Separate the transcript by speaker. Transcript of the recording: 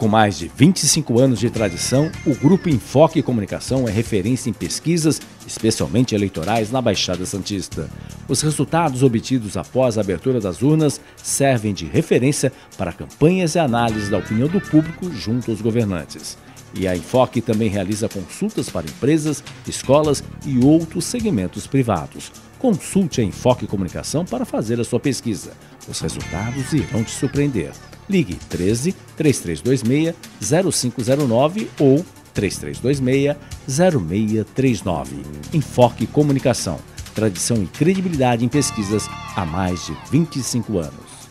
Speaker 1: Com mais de 25 anos de tradição, o Grupo Enfoque Comunicação é referência em pesquisas, especialmente eleitorais, na Baixada Santista. Os resultados obtidos após a abertura das urnas servem de referência para campanhas e análises da opinião do público junto aos governantes. E a Enfoque também realiza consultas para empresas, escolas e outros segmentos privados. Consulte a Enfoque Comunicação para fazer a sua pesquisa. Os resultados irão te surpreender. Ligue 13 3326 0509 ou 3326 0639. Enfoque Comunicação. Tradição e credibilidade em pesquisas há mais de 25 anos.